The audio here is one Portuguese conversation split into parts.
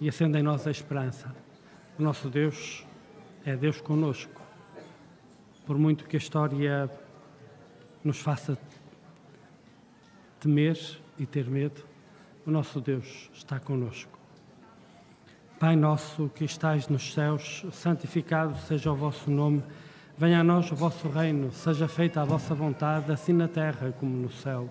E acenda em nós a esperança. O nosso Deus é Deus conosco. Por muito que a história nos faça temer e ter medo, o nosso Deus está conosco. Pai nosso que estais nos céus, santificado seja o vosso nome. Venha a nós o vosso reino, seja feita a vossa vontade, assim na terra como no céu.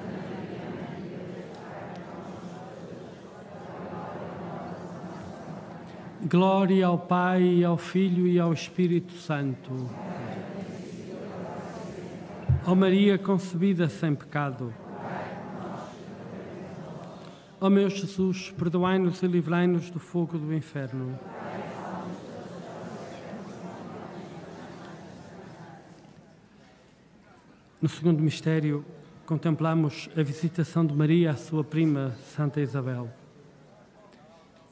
Glória ao Pai, ao Filho e ao Espírito Santo. Ó Maria concebida sem pecado. Ó meu Jesus, perdoai-nos e livrai-nos do fogo do inferno. No segundo mistério, contemplamos a visitação de Maria à sua prima, Santa Isabel.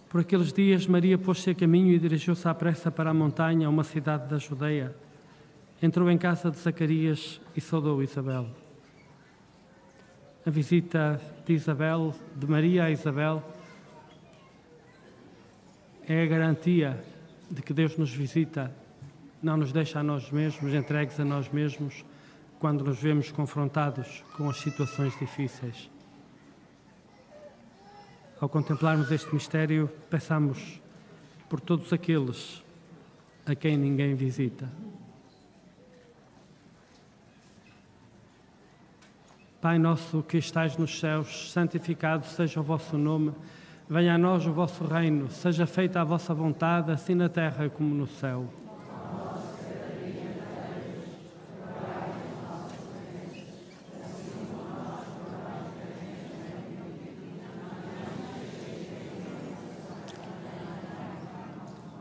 Por aqueles dias, Maria pôs-se a caminho e dirigiu-se à pressa para a montanha, uma cidade da Judeia. Entrou em casa de Zacarias e saudou Isabel. A visita de Isabel, de Maria a Isabel, é a garantia de que Deus nos visita, não nos deixa a nós mesmos, entregues a nós mesmos, quando nos vemos confrontados com as situações difíceis. Ao contemplarmos este mistério, peçamos por todos aqueles a quem ninguém visita. Pai nosso que estais nos céus, santificado seja o vosso nome, venha a nós o vosso reino, seja feita a vossa vontade, assim na terra como no céu.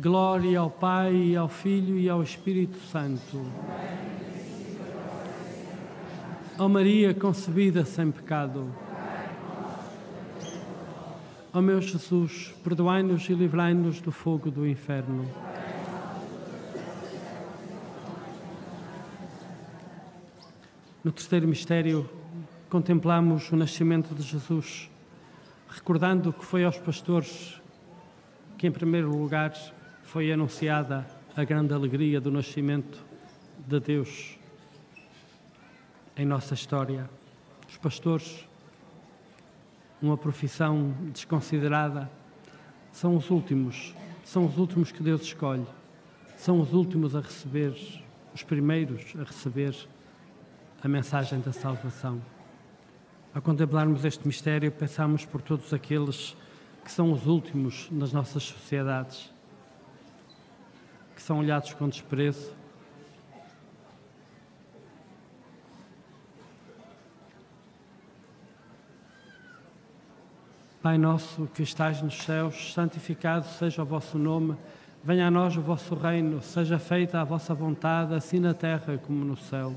Glória ao Pai, ao Filho e ao Espírito Santo. Ó Maria concebida sem pecado. Ó meu Jesus, perdoai-nos e livrai-nos do fogo do inferno. No terceiro mistério, contemplamos o nascimento de Jesus, recordando que foi aos pastores que, em primeiro lugar, foi anunciada a grande alegria do nascimento de Deus em nossa história. Os pastores, uma profissão desconsiderada, são os últimos, são os últimos que Deus escolhe, são os últimos a receber, os primeiros a receber a mensagem da salvação. Ao contemplarmos este mistério, pensamos por todos aqueles que são os últimos nas nossas sociedades, que são olhados com desprezo. Pai nosso que estás nos céus, santificado seja o vosso nome, venha a nós o vosso reino, seja feita a vossa vontade, assim na terra como no céu.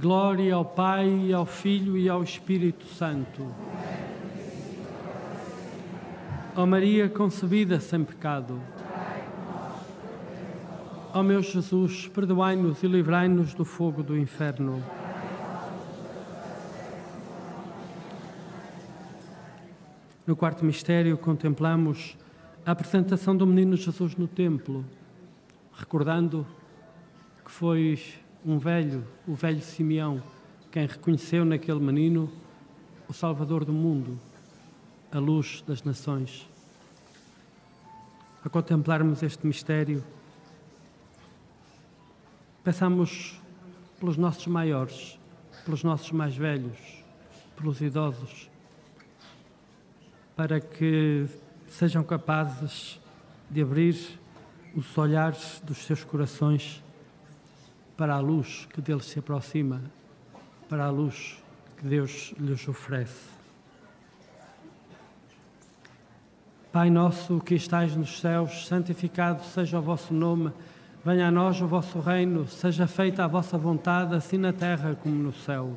Glória ao Pai, ao Filho e ao Espírito Santo. Ó Maria concebida sem pecado. Ó meu Jesus, perdoai-nos e livrai-nos do fogo do inferno. No quarto mistério, contemplamos a apresentação do menino Jesus no templo, recordando que foi um velho, o velho Simeão, quem reconheceu naquele menino o Salvador do mundo, a luz das nações. A contemplarmos este mistério, peçamos pelos nossos maiores, pelos nossos mais velhos, pelos idosos, para que sejam capazes de abrir os olhares dos seus corações para a luz que deles se aproxima, para a luz que Deus lhes oferece. Pai nosso que estais nos céus, santificado seja o vosso nome, venha a nós o vosso reino, seja feita a vossa vontade, assim na terra como no céu.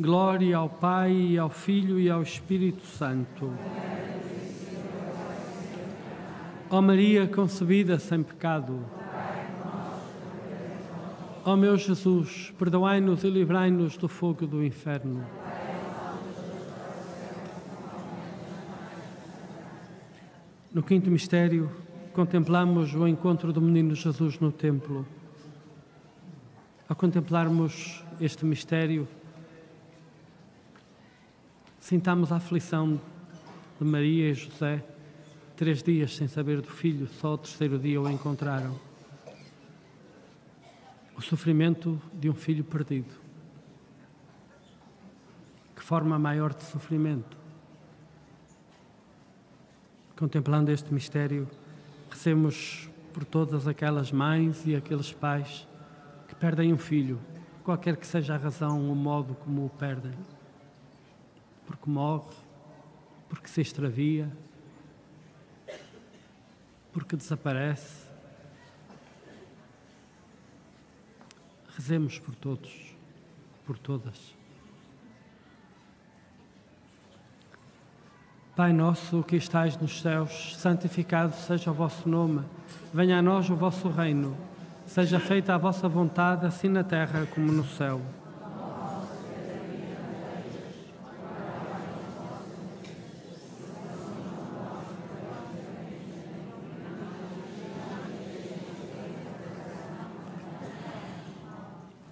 Glória ao Pai, e ao Filho e ao Espírito Santo. Ó Maria concebida sem pecado. Ó meu Jesus, perdoai-nos e livrai-nos do fogo do inferno. No quinto mistério, contemplamos o encontro do menino Jesus no templo. Ao contemplarmos este mistério, sintamos a aflição de Maria e José, três dias sem saber do filho, só o terceiro dia o encontraram. O sofrimento de um filho perdido. Que forma maior de sofrimento? Contemplando este mistério, recebemos por todas aquelas mães e aqueles pais que perdem um filho, qualquer que seja a razão ou o modo como o perdem porque morre, porque se extravia, porque desaparece. Rezemos por todos, por todas. Pai nosso que estais nos céus, santificado seja o vosso nome. Venha a nós o vosso reino. Seja feita a vossa vontade, assim na terra como no céu.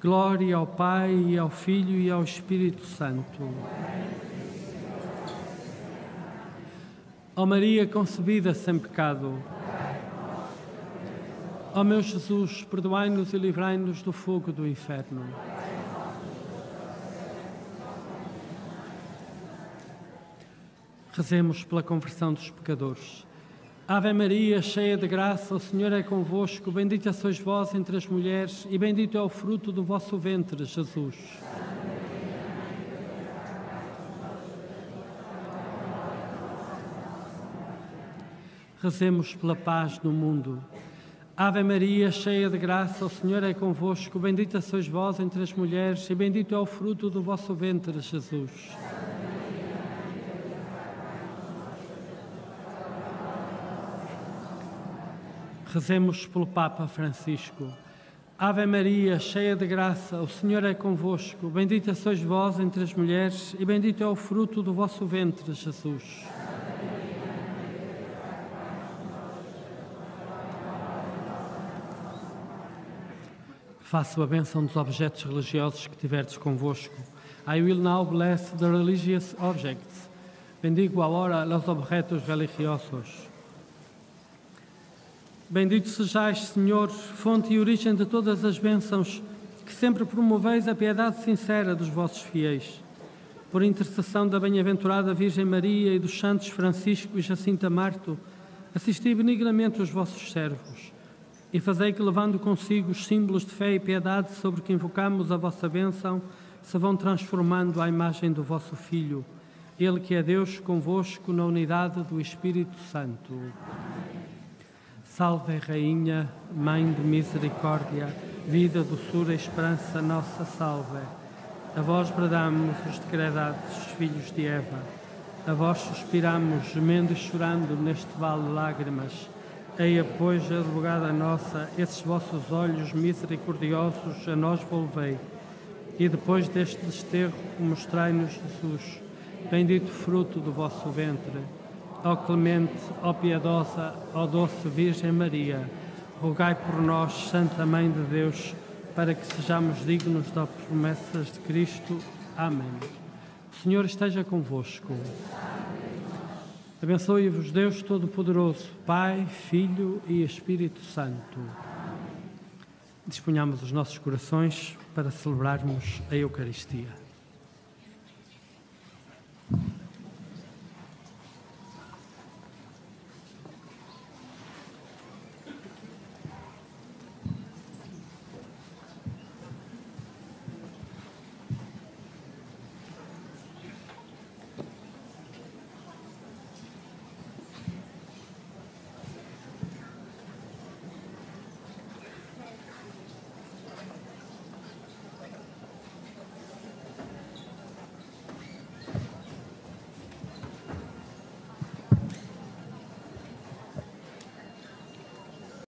Glória ao Pai, e ao Filho e ao Espírito Santo. Ó Maria concebida sem pecado. Ó meu Jesus, perdoai-nos e livrai-nos do fogo do inferno. Rezemos pela conversão dos pecadores. Ave Maria, cheia de graça, o Senhor é convosco. Bendita sois vós entre as mulheres, e bendito é o fruto do vosso ventre, Jesus. Rezemos pela paz no mundo. Ave Maria, cheia de graça, o Senhor é convosco. Bendita sois vós entre as mulheres, e bendito é o fruto do vosso ventre, Jesus. Rezemos pelo Papa Francisco. Ave Maria, cheia de graça, o Senhor é convosco. Bendita sois vós entre as mulheres, e bendito é o fruto do vosso ventre, Jesus. Faço a bênção dos objetos religiosos que tiverdes convosco. I will now bless the religious objects. Bendigo agora os objetos religiosos. Bendito sejais, Senhor, fonte e origem de todas as bênçãos, que sempre promoveis a piedade sincera dos vossos fiéis. Por intercessão da bem-aventurada Virgem Maria e dos santos Francisco e Jacinta Marto, assisti benignamente os vossos servos e fazei que, levando consigo os símbolos de fé e piedade sobre que invocamos a vossa bênção, se vão transformando à imagem do vosso Filho, Ele que é Deus convosco na unidade do Espírito Santo. Salve, Rainha, Mãe de Misericórdia, vida, doçura e esperança, nossa salve. A vós bradamos os decredados filhos de Eva. A vós suspiramos, gemendo e chorando neste vale de lágrimas. Eia, pois, advogada nossa, esses vossos olhos misericordiosos a nós volvei. E depois deste desterro, mostrai-nos Jesus, bendito fruto do vosso ventre. Ó clemente, ó piedosa, ó doce Virgem Maria, rogai por nós, Santa Mãe de Deus, para que sejamos dignos das promessas de Cristo. Amém. O Senhor esteja convosco. Abençoe-vos Deus Todo-Poderoso, Pai, Filho e Espírito Santo. Disponhamos os nossos corações para celebrarmos a Eucaristia.